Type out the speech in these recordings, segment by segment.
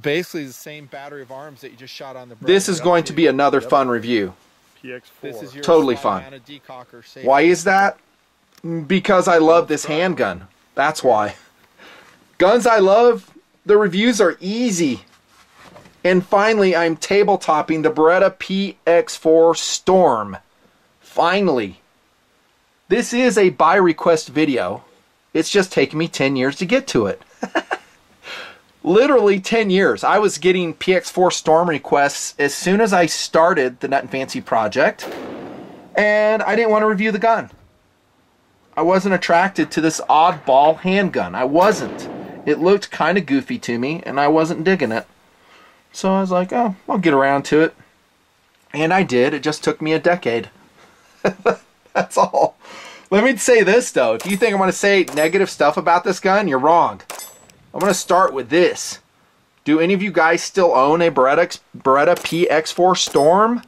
Basically the same battery of arms that you just shot on the. This is going to be another fun review. PX4. This is your Totally Sly fun. Decocker. Why is that? Mm, because I love this handgun. That's why. Guns I love, the reviews are easy. And finally, I'm tabletopping the Beretta PX4 Storm. Finally. This is a buy request video. It's just taken me 10 years to get to it. Literally 10 years. I was getting PX4 Storm requests as soon as I started the Nutnfancy project and I didn't want to review the gun. I wasn't attracted to this oddball handgun. I wasn't. It looked kind of goofy to me, and I wasn't digging it. So I was like, oh, I'll get around to it. And I did. It just took me a decade. That's all. Let me say this, though. If you think I'm going to say negative stuff about this gun, you're wrong. I'm going to start with this. Do any of you guys still own a Beretta, Beretta PX4 Storm?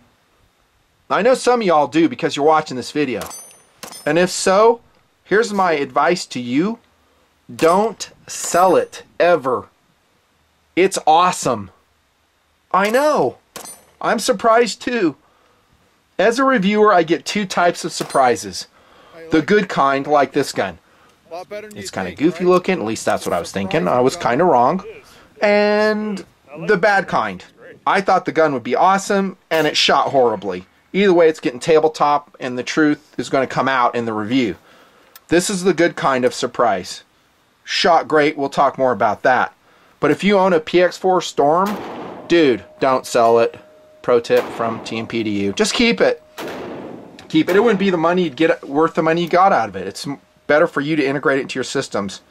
I know some of y'all do because you're watching this video. And if so, here's my advice to you. Don't sell it ever. It's awesome. I know. I'm surprised too. As a reviewer, I get two types of surprises. The good kind, like this gun. A lot better than you It's kind of goofy looking, at least that's what I was thinking. I was kind of wrong. And the bad kind. I thought the gun would be awesome, and it shot horribly. Either way, it's getting tabletop, and the truth is going to come out in the review. This is the good kind of surprise. Shot great, we'll talk more about that. But if you own a PX4 Storm, dude, don't sell it. Pro tip from TNP to you. Just keep it. Keep it. It wouldn't be the money you'd get worth the money you got out of it. It's better for you to integrate it into your systems.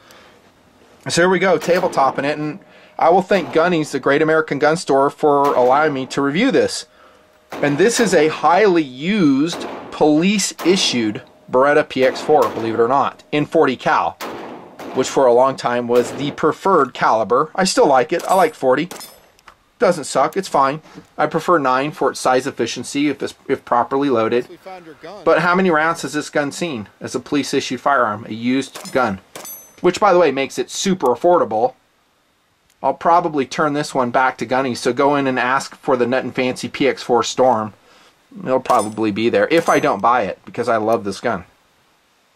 So here we go, tabletopping it, and I will thank Gunny's, the Great American Gun Store, for allowing me to review this. And this is a highly used, police-issued Beretta PX4, believe it or not, in 40 cal, which for a long time was the preferred caliber. I still like it. I like 40. Doesn't suck. It's fine. I prefer 9 for its size efficiency if it's if properly loaded. We found your gun. But how many rounds has this gun seen as a police issued firearm? A used gun. Which, by the way, makes it super affordable. I'll probably turn this one back to Gunny, so go in and ask for the Nutnfancy PX4 Storm. It'll probably be there if I don't buy it because I love this gun.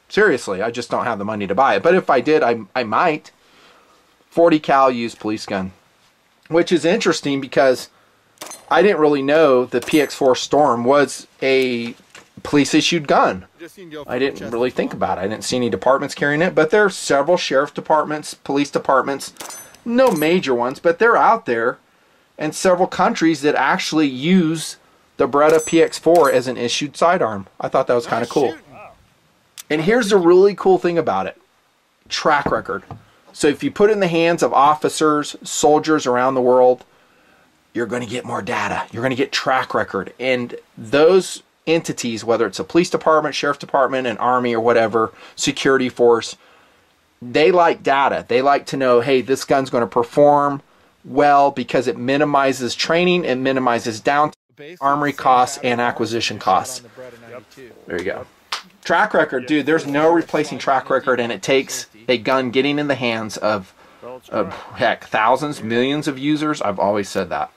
Seriously, I just don't have the money to buy it. But if I did, I, I might. 40 cal used police gun. Which is interesting because I didn't really know the PX4 Storm was a police issued gun. Just need to go I didn't really think about it. I didn't see any departments carrying it, but there are several sheriff departments, police departments, no major ones, but they're out there, and several countries that actually use the Beretta PX4 as an issued sidearm. I thought that was kind of cool. And here's the really cool thing about it track record. So if you put it in the hands of officers, soldiers around the world, you're going to get more data. You're going to get track record. And those entities, whether it's a police department, sheriff department, an army, or whatever, security force, they like data. They like to know, hey, this gun's going to perform well because it minimizes training, it minimizes down armory costs, and acquisition that you shot costs. on the Beretta 92. There you go. Track record, dude. There's no replacing track record, and it takes a gun getting in the hands of, of heck, thousands, millions of users. I've always said that.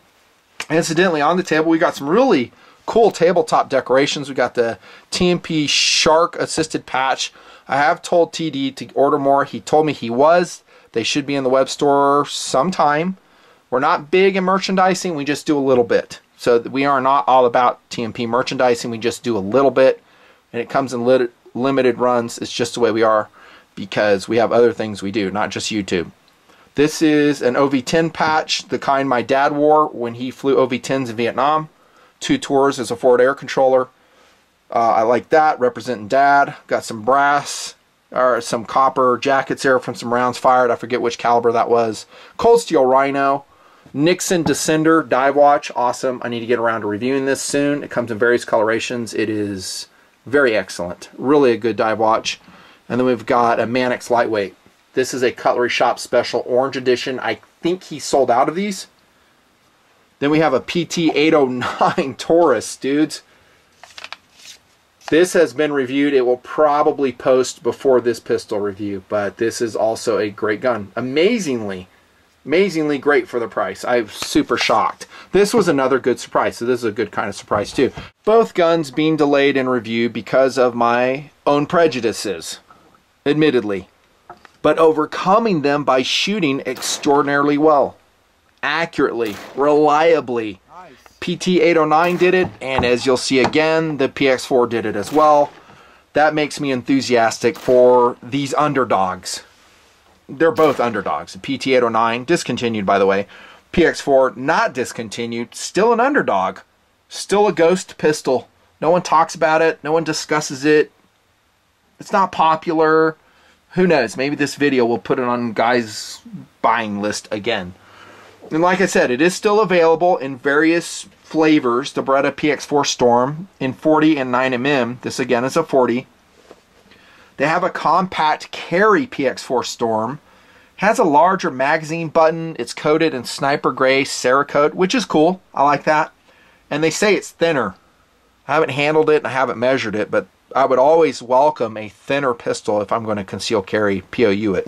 Incidentally, on the table, we got some really cool tabletop decorations. We got the TNP Shark assisted patch. I have told TD to order more. He told me he was. They should be in the web store sometime. We're not big in merchandising. We just do a little bit. So we are not all about TNP merchandising. We just do a little bit, and it comes in lit- limited runs. It's just the way we are because we have other things we do, not just YouTube. This is an OV10 patch, the kind my dad wore when he flew OV10s in Vietnam. Two tours as a forward air controller. Uh, I like that, representing dad. Got some brass, or some copper jackets there from some rounds fired. I forget which caliber that was. Cold Steel Rhino. Nixon Descender Dive Watch. Awesome. I need to get around to reviewing this soon. It comes in various colorations. It is very excellent. Really a good dive watch. And then we've got a Manix Lightweight. This is a Cutlery Shop Special Orange Edition. I think he sold out of these. Then we have a PT 809 Taurus, dudes. This has been reviewed. It will probably post before this pistol review, but this is also a great gun. Amazingly, amazingly great for the price. I'm super shocked. This was another good surprise, so this is a good kind of surprise too. Both guns being delayed in review because of my own prejudices, admittedly, but overcoming them by shooting extraordinarily well, accurately, reliably. PT809 did it, and as you'll see again, the PX4 did it as well. That makes me enthusiastic for these underdogs they're both underdogs. PT809 discontinued, by the way. PX4 not discontinued, still an underdog, still a ghost pistol. No one talks about it. No one discusses it. It's not popular. Who knows? Maybe this video will put it on guys' buying list again. And like I said, it is still available in various flavors. The Beretta PX4 Storm in 40 and 9mm. This again is a 40. They have a compact carry PX4 Storm. Has a larger magazine button. It's coated in sniper gray Cerakote, which is cool. I like that. And they say it's thinner. I haven't handled it and I haven't measured it, but I would always welcome a thinner pistol if I'm going to conceal carry POU it.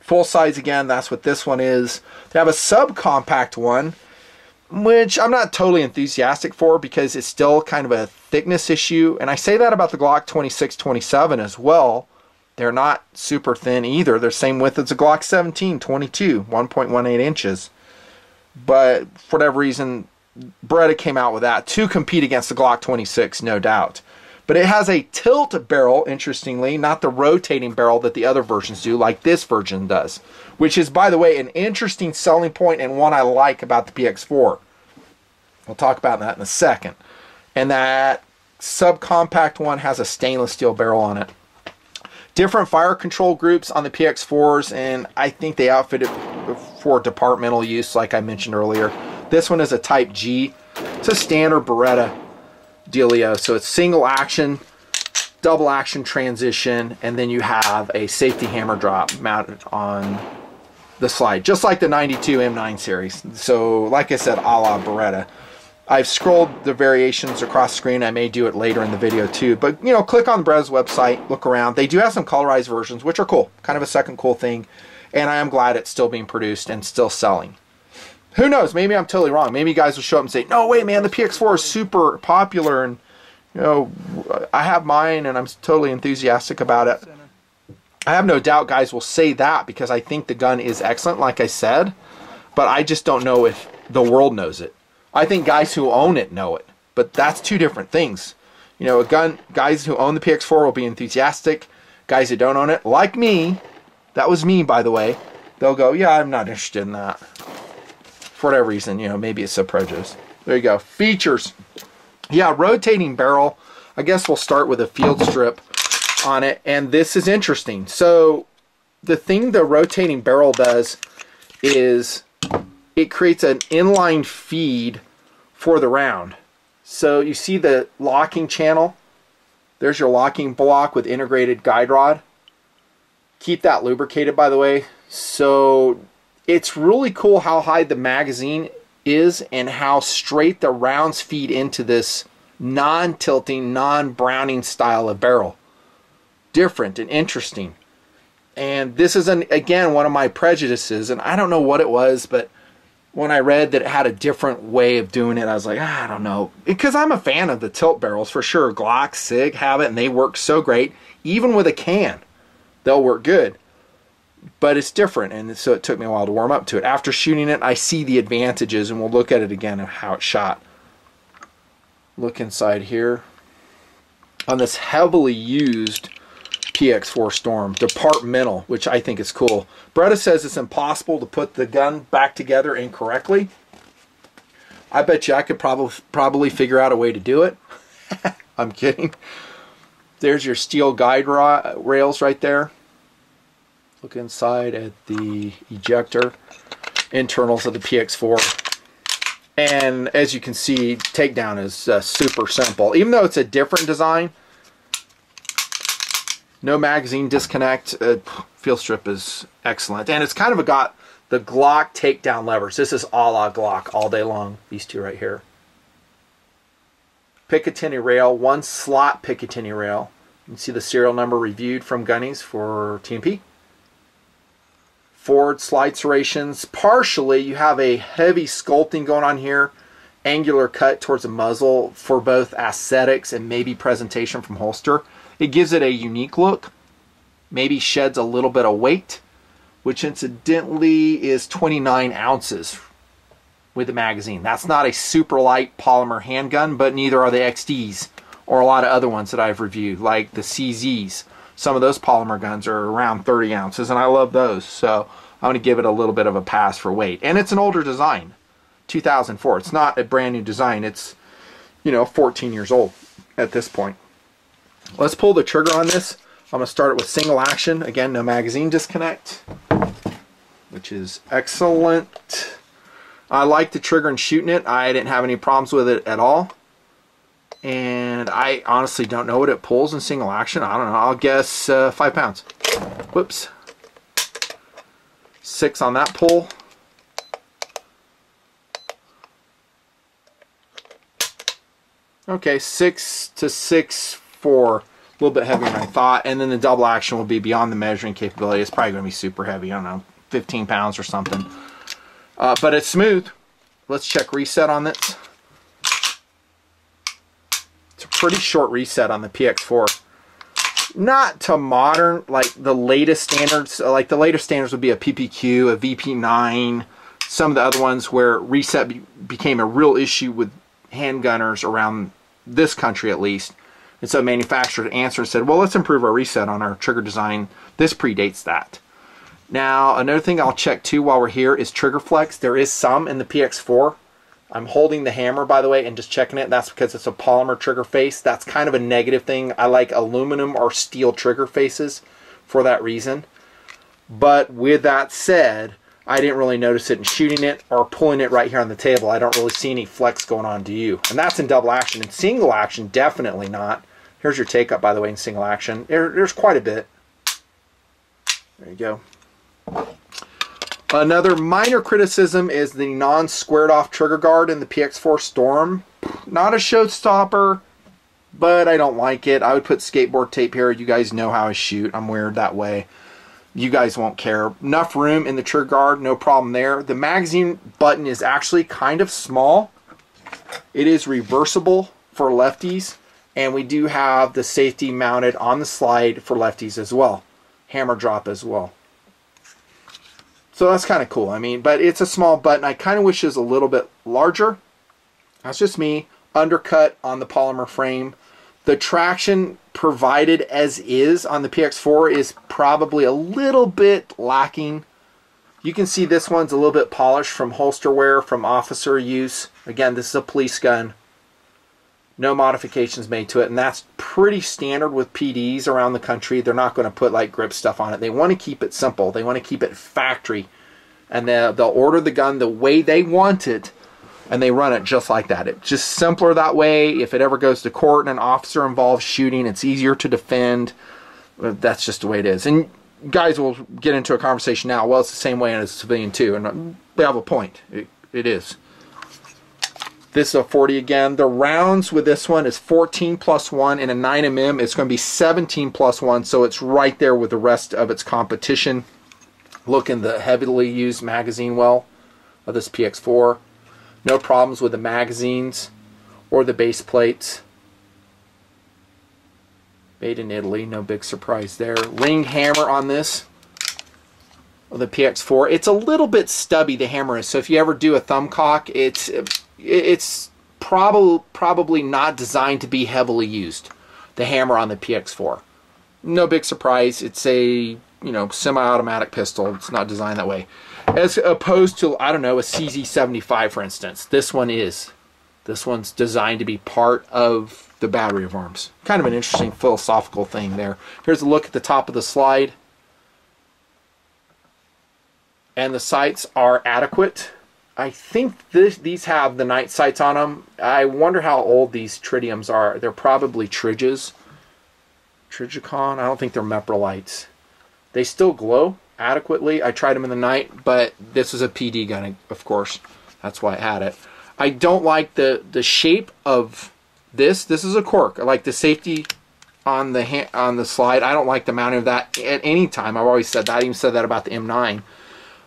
Full size again, that's what this one is. They have a subcompact one which I'm not totally enthusiastic for because it's still kind of a thickness issue. And I say that about the Glock 26, 27 as well. They're not super thin either. They're same width as a Glock 17, 22, 1.18 inches. But for whatever reason, Beretta came out with that to compete against the Glock 26, no doubt. But it has a tilt barrel, interestingly, not the rotating barrel that the other versions do, like this version does. Which is, by the way, an interesting selling point and one I like about the PX4. We'll talk about that in a second. And that subcompact one has a stainless steel barrel on it. Different fire control groups on the PX4s, and I think they outfitted for departmental use, like I mentioned earlier. This one is a Type G. It's a standard Beretta dealio. So it's single action, double action transition, and then you have a safety hammer drop mounted on the slide, just like the 92 M9 series. So like I said, a la Beretta. I've scrolled the variations across screen. I may do it later in the video too. But, you know, click on the Beretta's website, look around. They do have some colorized versions, which are cool. Kind of a second cool thing. And I am glad it's still being produced and still selling. Who knows? Maybe I'm totally wrong. Maybe you guys will show up and say, "No, wait, man, the PX4 is super popular, and you know, I have mine, and I'm totally enthusiastic about it." I have no doubt guys will say that because I think the gun is excellent, like I said, but I just don't know if the world knows it. I think guys who own it know it, but that's two different things. You know, a gun guys who own the PX4 will be enthusiastic. Guys who don't own it, like me, that was me by the way, they'll go, "Yeah, I'm not interested in that." For whatever reason, you know, maybe it's a prejudice. There you go. Features. Yeah, rotating barrel. I guess we'll start with a field strip on it. And this is interesting. So the thing the rotating barrel does is it creates an inline feed for the round. So you see the locking channel. There's your locking block with integrated guide rod. Keep that lubricated, by the way. So it's really cool how high the magazine is and how straight the rounds feed into this non-tilting, non-browning style of barrel. Different and interesting. And this is an again one of my prejudices, and I don't know what it was, but when I read that it had a different way of doing it, I was like, ah, I don't know. Because I'm a fan of the tilt barrels for sure. Glock, SIG have it, and they work so great. Even with a can, they'll work good but it's different and so it took me a while to warm up to it. After shooting it i see the advantages and we'll look at it again of how it shot. Look inside here. On this heavily used px4 storm departmental which i think is cool. Beretta says it's impossible to put the gun back together incorrectly. I bet you i could probably probably figure out a way to do it. I'm kidding. There's your steel guide rails right there Look inside at the ejector internals of the PX4. And as you can see, takedown is uh, super simple. Even though it's a different design, no magazine disconnect. Uh, field strip is excellent. And it's kind of got the Glock takedown levers. This is a la Glock all day long. These two right here. Picatinny rail, one slot Picatinny rail. You can see the serial number reviewed from Gunny's for TNP. Forward slide serrations. Partially, you have a heavy sculpting going on here, angular cut towards the muzzle for both aesthetics and maybe presentation from holster. It gives it a unique look, maybe sheds a little bit of weight, which incidentally is 29 ounces with the magazine. That's not a super light polymer handgun, but neither are the XDs or a lot of other ones that I've reviewed, like the CZs. Some of those polymer guns are around 30 ounces, and I love those. So I'm going to give it a little bit of a pass for weight. And it's an older design, 2004. It's not a brand new design. It's, you know, 14 years old at this point. Let's pull the trigger on this. I'm going to start it with single action. Again, no magazine disconnect, which is excellent. I like the trigger and shooting it. I didn't have any problems with it at all. And I honestly don't know what it pulls in single action. I don't know. I'll guess uh, five pounds. Whoops. Six on that pull. Okay, six to six, four. A little bit heavier than I thought. And then the double action will be beyond the measuring capability. It's probably going to be super heavy. I don't know, 15 pounds or something. Uh, but it's smooth. Let's check reset on this. Pretty short reset on the PX4. Not to modern, like the latest standards. Uh, like the latest standards would be a PPQ, a VP9, some of the other ones where reset be became a real issue with handgunners around this country at least. And so manufacturers answered and said, well, let's improve our reset on our trigger design. This predates that. Now, another thing I'll check too while we're here is trigger flex. There is some in the PX4. I'm holding the hammer, by the way, and just checking it. That's because it's a polymer trigger face. That's kind of a negative thing. I like aluminum or steel trigger faces for that reason. But with that said, I didn't really notice it in shooting it or pulling it right here on the table. I don't really see any flex going on to you. And that's in double action. In single action, definitely not. Here's your take up, by the way, in single action. There, there's quite a bit. There you go. Another minor criticism is the non-squared off trigger guard in the PX4 Storm. Not a showstopper, but I don't like it. I would put skateboard tape here. You guys know how I shoot. I'm weird that way. You guys won't care. Enough room in the trigger guard, no problem there. The magazine button is actually kind of small. It is reversible for lefties, and we do have the safety mounted on the slide for lefties as well. Hammer drop as well. So that's kind of cool. I mean, but it's a small button. I kind of wish it was a little bit larger. That's just me. Undercut on the polymer frame. The traction provided as is on the PX4 is probably a little bit lacking. You can see this one's a little bit polished from holster wear, from officer use. Again, this is a police gun. No modifications made to it, and that's pretty standard with PDs around the country. They're not going to put like grip stuff on it. They want to keep it simple. They want to keep it factory, and they'll, they'll order the gun the way they want it, and they run it just like that. It's just simpler that way. If it ever goes to court and an officer involved shooting, it's easier to defend. Uh, that's just the way it is. And guys will get into a conversation now. Well, it's the same way in a civilian too, and uh, they have a point. It, it is. This is a 40 again. The rounds with this one is 14 plus 1. In a 9mm, it's going to be 17 plus 1, so it's right there with the rest of its competition. Look in the heavily used magazine well of this PX4. No problems with the magazines or the base plates. Made in Italy, no big surprise there. Ring hammer on this the PX4. It's a little bit stubby, the hammer is, so if you ever do a thumb cock, it's it's probably probably not designed to be heavily used. The hammer on the PX4. No big surprise. It's a you know semi-automatic pistol. It's not designed that way, as opposed to I don't know a CZ75 for instance. This one is. This one's designed to be part of the battery of arms. Kind of an interesting philosophical thing there. Here's a look at the top of the slide. And the sights are adequate. I think this, these have the night sights on them. I wonder how old these tritiums are. They're probably Triges. Trijicon. I don't think they're Meprolites. They still glow adequately. I tried them in the night, but this is a PD gun, of course. That's why I had it. I don't like the, the shape of this. This is a cork. I like the safety on the on the slide. I don't like the mounting of that at any time. I've always said that. I even said that about the M9.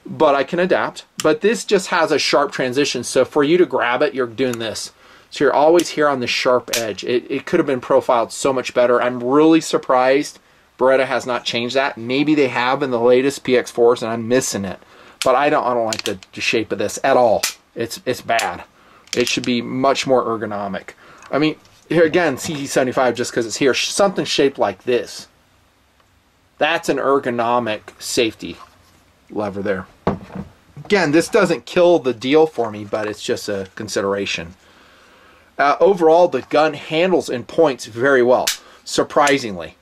but I can adapt. But this just has a sharp transition. So for you to grab it, you're doing this. So you're always here on the sharp edge. It, it could have been profiled so much better. I'm really surprised Beretta has not changed that. Maybe they have in the latest PX4s and I'm missing it. But I don't I don't like the, the shape of this at all. It's it's bad. It should be much more ergonomic. I mean, here again, CZ75 just because it's here, something shaped like this. That's an ergonomic safety lever there. Again, this doesn't kill the deal for me, but it's just a consideration. Uh, overall, the gun handles and points very well, surprisingly.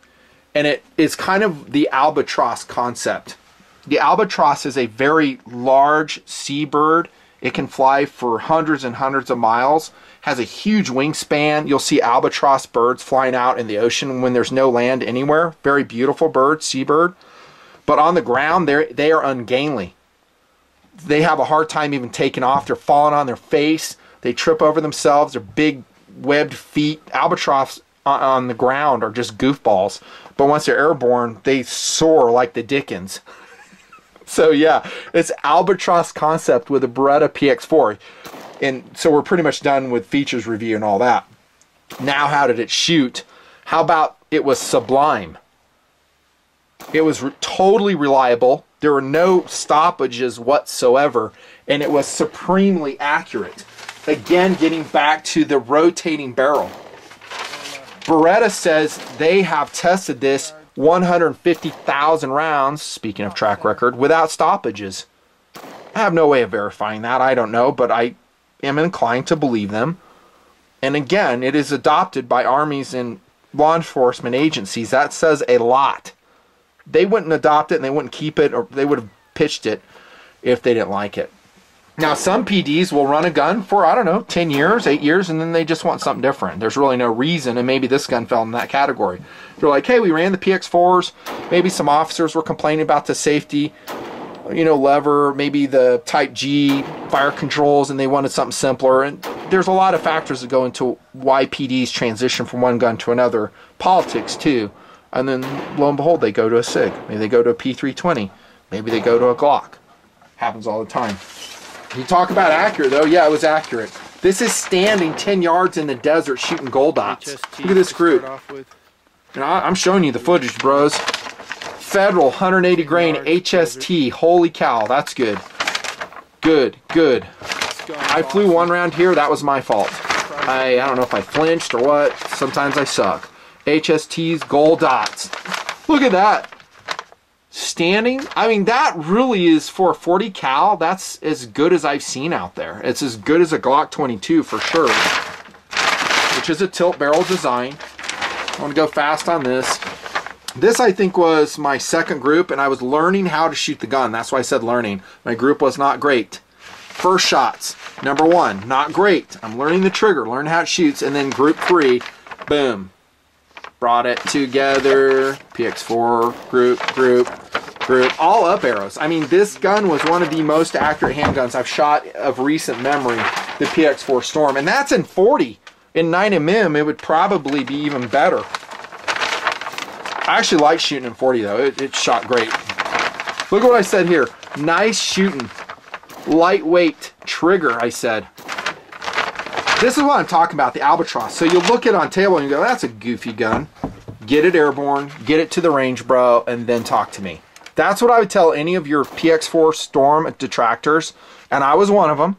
And it is kind of the albatross concept. The albatross is a very large seabird. It can fly for hundreds and hundreds of miles, has a huge wingspan. You'll see albatross birds flying out in the ocean when there's no land anywhere. Very beautiful bird, seabird. But on the ground, they are ungainly. They have a hard time even taking off. They're falling on their face. They trip over themselves. Their big webbed feet. Albatross on the ground are just goofballs. But once they're airborne, they soar like the Dickens. so yeah, it's albatross concept with a Beretta PX4. And so we're pretty much done with features review and all that. Now how did it shoot? How about it was sublime? It was re totally reliable. There were no stoppages whatsoever, and it was supremely accurate. Again, getting back to the rotating barrel. Beretta says they have tested this 150,000 rounds, speaking of track record, without stoppages. I have no way of verifying that. I don't know, but I am inclined to believe them. And again, it is adopted by armies and law enforcement agencies. That says a lot they wouldn't adopt it and they wouldn't keep it or they would have pitched it if they didn't like it. Now, some PDs will run a gun for, I don't know, 10 years, 8 years, and then they just want something different. There's really no reason, and maybe this gun fell in that category. They're like, hey, we ran the PX4s. Maybe some officers were complaining about the safety, you know, lever, maybe the Type G fire controls, and they wanted something simpler. And there's a lot of factors that go into why PDs transition from one gun to another. Politics, too. And then lo and behold, they go to a SIG. Maybe they go to a P320. Maybe they go to a Glock. Happens all the time. You talk about accurate though, yeah, it was accurate. This is standing 10 yards in the desert shooting gold dots. HST Look at this group. You I'm showing you the footage, bros. Federal 180 grain HST. Holy cow, that's good. Good, good. I flew one round here. That was my fault. I, I don't know if I flinched or what. Sometimes I suck. HST's gold dots. Look at that. Standing. I mean, that really is for 40 cal. That's as good as I've seen out there. It's as good as a Glock 22 for sure. Which is a tilt barrel design. I want to go fast on this. This, I think, was my second group, and I was learning how to shoot the gun. That's why I said learning. My group was not great. First shots, number one, not great. I'm learning the trigger, learn how it shoots, and then group three, boom, brought it together. PX4 group, group, group, all up arrows. I mean, this gun was one of the most accurate handguns I've shot of recent memory, the PX4 Storm, and that's in 40. In 9mm, it would probably be even better. I actually like shooting in 40 though. It, it shot great. Look at what I said here. Nice shooting. Lightweight trigger, I said. This is what I'm talking about, the Albatross. So you look at it on table and you go, that's a goofy gun. Get it airborne, get it to the range, bro, and then talk to me. That's what I would tell any of your PX4 Storm detractors, and I was one of them.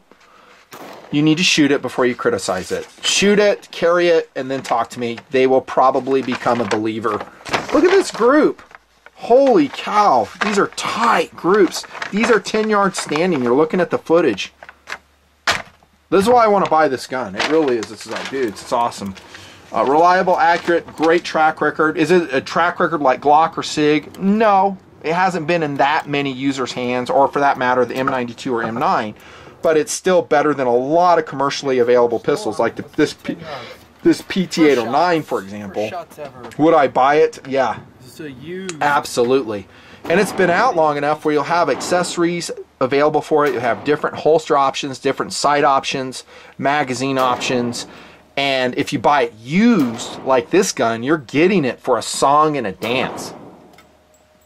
You need to shoot it before you criticize it. Shoot it, carry it, and then talk to me. They will probably become a believer. Look at this group. Holy cow. These are tight groups. These are 10 yards standing. You're looking at the footage. This is why I want to buy this gun. It really is. This is like, dude, it's awesome. Uh, reliable, accurate, great track record. Is it a track record like Glock or SIG? No. It hasn't been in that many users' hands, or for that matter, the M92 or M9. But it's still better than a lot of commercially available pistols, like the, this P, this PT809, for example. Would I buy it? Yeah. Absolutely. And it's been out long enough where you'll have accessories available for it. You have different holster options, different sight options, magazine options. And if you buy it used, like this gun, you're getting it for a song and a dance.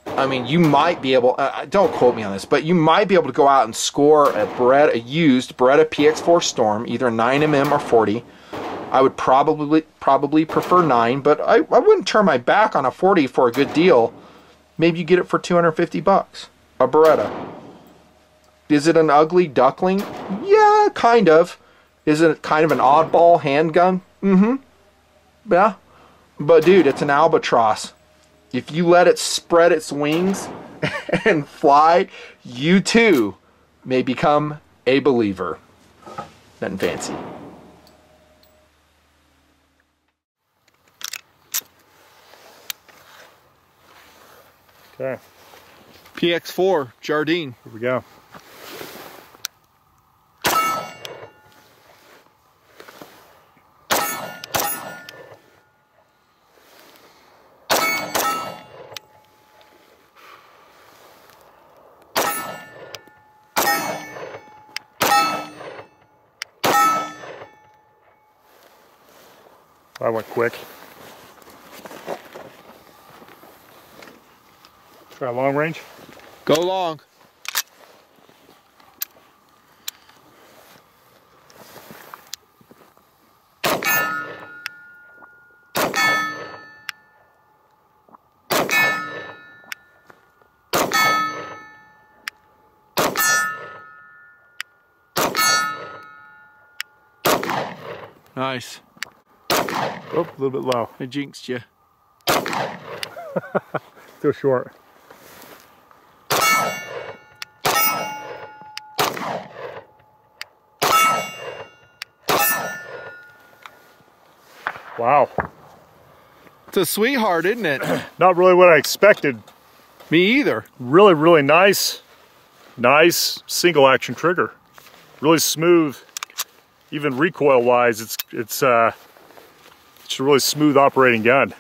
I mean, you might be able. Uh, don't quote me on this, but you might be able to go out and score a Beretta, a used Beretta PX4 Storm, either 9mm or 40. I would probably probably prefer nine, but I, I wouldn't turn my back on a 40 for a good deal. Maybe you get it for 250 bucks. A Beretta. Is it an ugly duckling? Yeah, kind of. Is it kind of an oddball handgun? Mm-hmm. Yeah. But dude, it's an albatross. If you let it spread its wings and fly, you too may become a believer. Nothing fancy. Okay, PX4 Jardine. here we go. I went quick. Try long range. Go long. Nice. Oh, a little bit low. I jinxed you. Still short. Wow. It's a sweetheart, isn't it? Not really what I expected. Me either. Really, really nice. Nice single action trigger. Really smooth. Even recoil wise, it's it's uh it's a really smooth operating gun.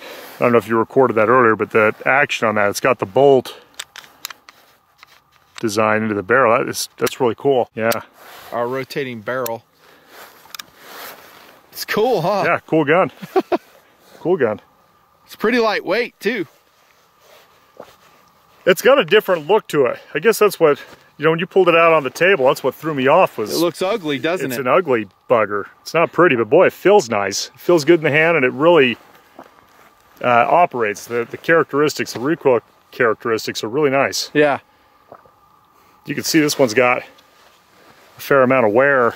I don't know if you recorded that earlier, but the action on that, it's got the bolt design into the barrel. That is that's really cool. Yeah. Our rotating barrel. It's cool, huh? Yeah, cool gun. cool gun. It's pretty lightweight too. It's got a different look to it. I guess that's what you know when you pulled it out on the table. That's what threw me off was It looks ugly, doesn't it's it? It's an ugly bugger. It's not pretty, but boy, it feels nice. It feels good in the hand, and it really uh, operates. The the characteristics, the recoil characteristics, are really nice. yeah. You can see this one's got a fair amount of wear.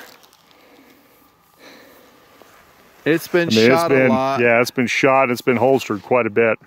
It's been I mean, it's shot been a lot. yeah, it's been shot. It's been holstered quite a bit.